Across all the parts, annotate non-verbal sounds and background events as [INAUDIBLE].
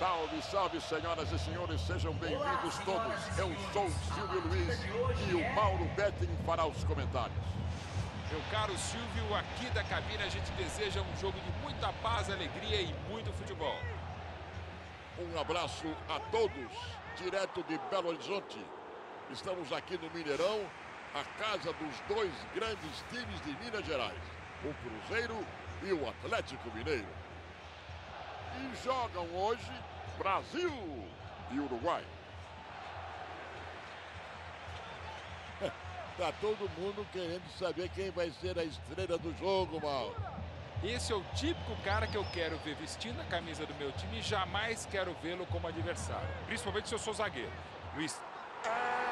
Salve, salve, senhoras e senhores, sejam bem-vindos todos. Eu sou o Silvio Luiz e o Mauro Betting fará os comentários. Meu caro Silvio, aqui da cabine a gente deseja um jogo de muita paz, alegria e muito futebol. Um abraço a todos, direto de Belo Horizonte. Estamos aqui no Mineirão, a casa dos dois grandes times de Minas Gerais, o Cruzeiro e o Atlético Mineiro. E jogam hoje Brasil e Uruguai. [LAUGHS] Tá todo mundo querendo saber quem vai ser a estrela do jogo, Mal. Esse é o típico cara que eu quero ver vestindo a camisa do meu time e jamais quero vê-lo como adversário. Principalmente se eu sou zagueiro. Luiz. É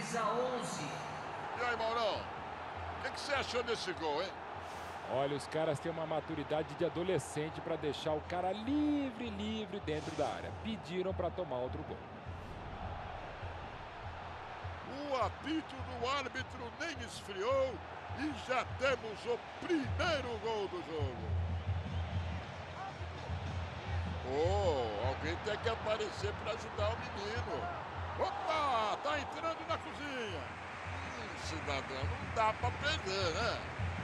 Camisa 11. E aí, Maurão? O que, que você achou desse gol, hein? Olha, os caras têm uma maturidade de adolescente para deixar o cara livre, livre dentro da área. Pediram para tomar outro gol. O apito do árbitro nem esfriou e já temos o primeiro gol do jogo. Oh, alguém tem que aparecer para ajudar o menino. Opa, tá entrando na cozinha. Hum, cidadão, não dá para perder, né?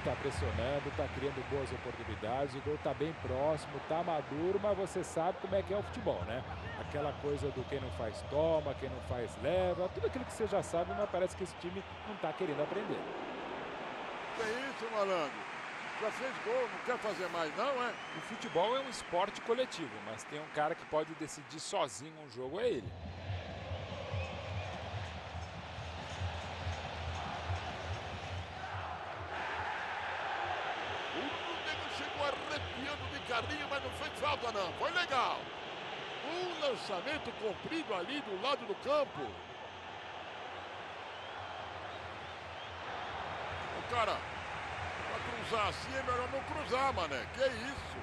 Tá pressionando, tá criando boas oportunidades, o gol tá bem próximo, tá maduro, mas você sabe como é que é o futebol, né? Aquela coisa do quem não faz toma, quem não faz leva, tudo aquilo que você já sabe, mas parece que esse time não tá querendo aprender. Que isso, malandro? Já fez gol, não quer fazer mais não, é? O futebol é um esporte coletivo, mas tem um cara que pode decidir sozinho um jogo, é ele. Lançamento comprido ali do lado do campo. O cara, pra cruzar assim é melhor não cruzar, mané. Que isso?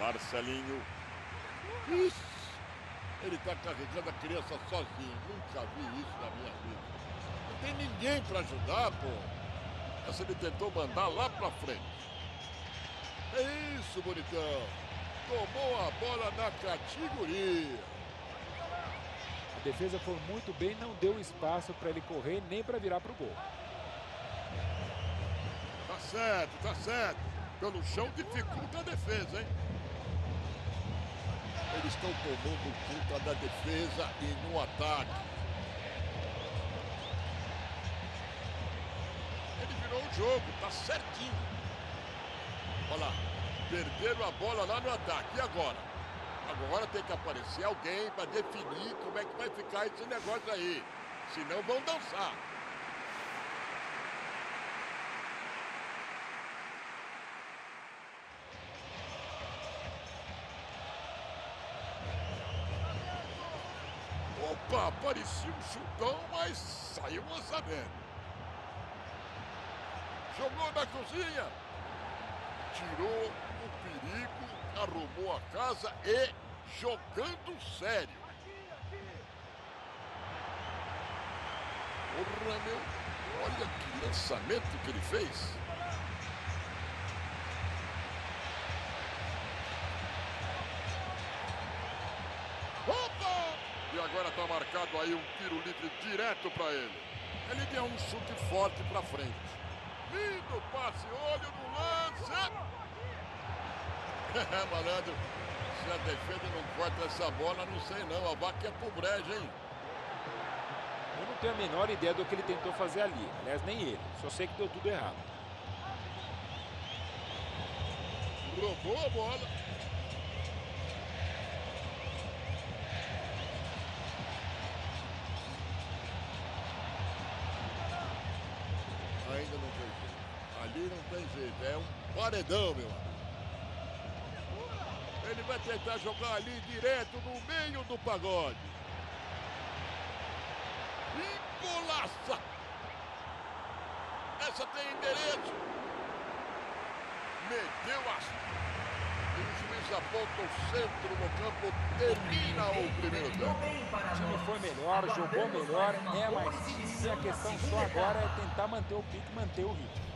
Marcelinho. Isso. Ele tá carregando a criança sozinho. Nunca vi isso na minha vida. Não tem ninguém pra ajudar, pô. Essa ele tentou mandar lá pra frente. É isso, bonitão. Tomou a bola na categoria. A defesa foi muito bem, não deu espaço para ele correr nem para virar pro gol. Tá certo, tá certo. Pelo chão dificulta a defesa, hein? Eles estão tomando conta da defesa e no ataque. Ele virou o jogo, tá certinho. Olha lá, perderam a bola lá no ataque. E agora? Agora tem que aparecer alguém para definir como é que vai ficar esse negócio aí. Senão vão dançar. Opa, parecia um chutão, mas saiu um lançamento. Jogou na cozinha, tirou o perigo, arrumou a casa e jogando sério. Porra, meu, olha que lançamento que ele fez. Opa! E agora tá marcado aí um tiro livre direto para ele. Ele deu um chute forte para frente. Lindo passe, olho no lance. [LAUGHS] Malandro, se a defesa não corta essa bola, não sei não. A vaca é pro brejo, hein? Eu não tenho a menor ideia do que ele tentou fazer ali. Aliás, nem ele. Só sei que deu tudo errado. Roubou a bola. Ainda não tem jeito. Ali não tem jeito. É um paredão, meu amigo. Vai tentar jogar ali direto no meio do pagode. E golaça! Essa tem endereço. Meteu as E o juiz aponta o centro no campo, termina o primeiro tempo. O time foi melhor, jogou melhor, é mais exibição A questão só agora é tentar manter o pique, manter o ritmo.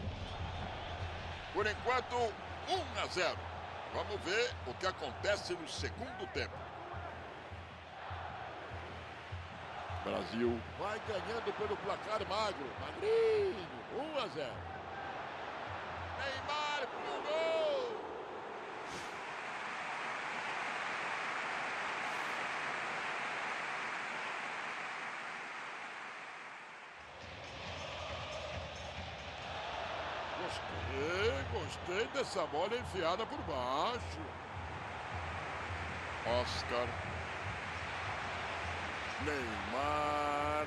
Por enquanto, 1 a 0. Vamos ver o que acontece no segundo tempo. Brasil vai ganhando pelo placar magro. Magrinho, 1 a 0. Neymar pro gol. Gostei, dessa bola enfiada por baixo. Oscar. Neymar.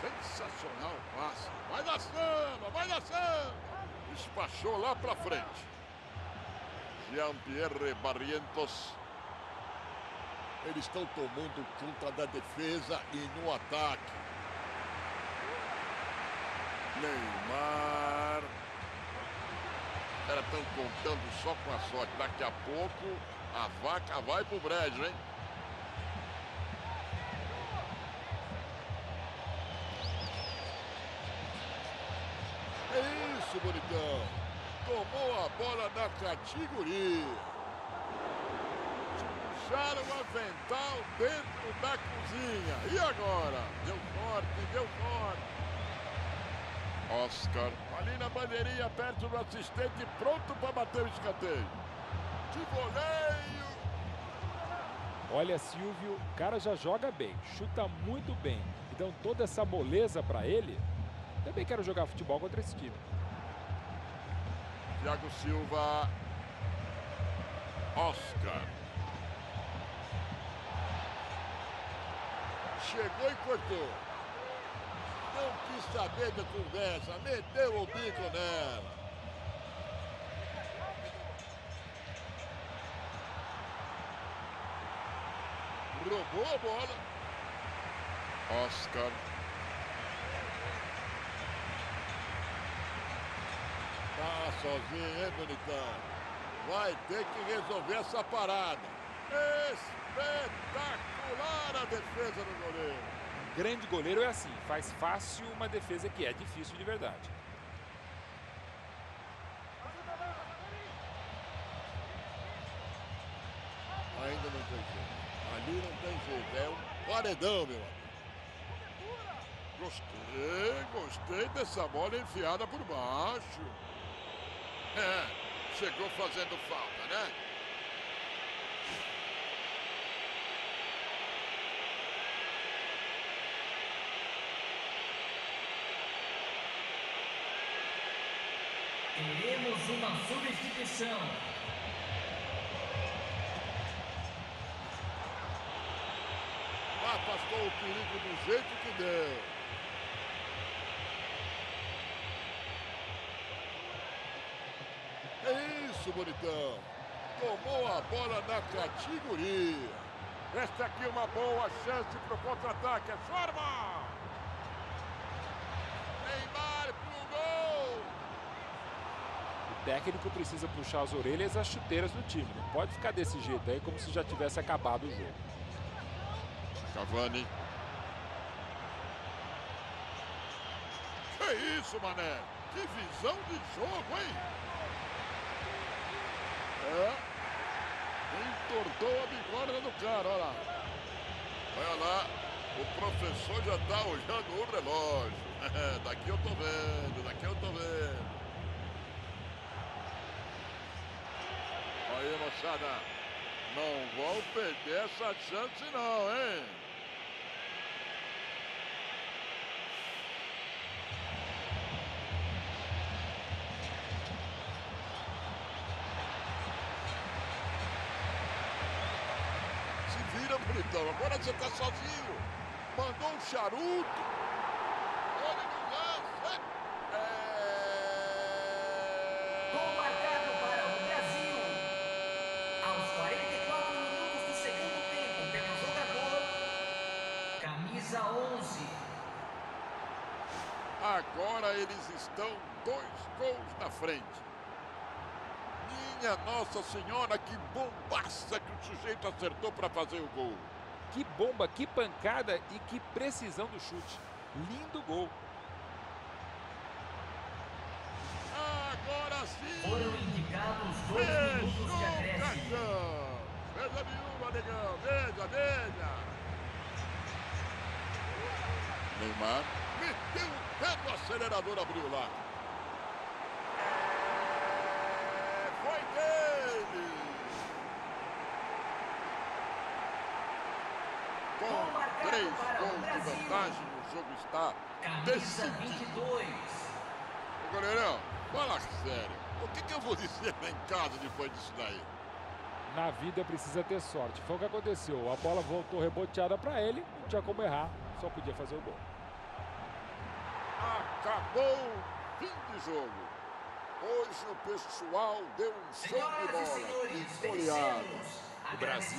Sensacional passe. Vai dar samba, vai dar samba. Despachou lá pra frente. Jean-Pierre Barrientos. Eles estão tomando conta da defesa e no ataque. Neymar. Estão contando só com a sorte. Daqui a pouco a vaca vai pro brejo, hein? É isso, bonitão. Tomou a bola na categoria. Puxaram o avental dentro da cozinha. E agora? Deu sorte, deu sorte. Oscar. Ali na bandeirinha, perto do assistente, pronto para bater o escanteio. De voleio. Olha, Silvio, o cara já joga bem, chuta muito bem. E dão toda essa moleza pra ele. Também quero jogar futebol contra esse time. Thiago Silva. Oscar. Chegou e cortou. Não quis saber da conversa, meteu o bico nela. Roubou a bola. Oscar. Tá sozinho, hein, bonitão? Vai ter que resolver essa parada. Espetacular a defesa do goleiro. Grande goleiro é assim, faz fácil uma defesa que é difícil de verdade. Ainda não tem jeito. Ali não tem jeito. É um paredão, meu amigo. Gostei, gostei dessa bola enfiada por baixo. É, chegou fazendo falta, né? Teremos uma substituição. Afastou o perigo do jeito que deu. É isso, bonitão. Tomou a bola na categoria. Esta aqui é uma boa chance para o contra-ataque. É forma! Neymar pro gol! Técnico precisa puxar as orelhas e as chuteiras do time. Não pode ficar desse jeito aí, como se já tivesse acabado o jogo. Cavani. Que isso, mané? Que visão de jogo, hein? É. Entortou a bigorna do cara, olha lá. Olha lá, o professor já tá olhando o relógio. [LAUGHS] daqui eu tô vendo, daqui eu tô vendo. Aí, moçada. Não vão perder essa chance não, hein? Se vira, bonitão. Agora você tá sozinho. Mandou um charuto. Olha no lance. É... Gol marcado para o Brasil. Aos 44 minutos do segundo tempo, pelo jogador, camisa 11. Agora eles estão dois gols na frente. Minha Nossa Senhora, que bombaça que o sujeito acertou para fazer o gol. Que bomba, que pancada e que precisão do chute. Lindo gol. Agora sim! Foram indicados dois minutos de acréscimo. Veja nenhuma, negão! Veja, veja! Neymar meteu o acelerador, abriu lá. É, foi dele! Com três gols de vantagem, o jogo está decidido. 22. Ô, goleirão, fala sério. O que, que eu vou dizer lá em casa depois disso daí? Na vida precisa ter sorte. Foi o que aconteceu. A bola voltou reboteada para ele, não tinha como errar, só podia fazer o gol. Acabou o fim de jogo. Hoje o pessoal deu um show de e bola. senhores, goleada. vencemos. O Brasil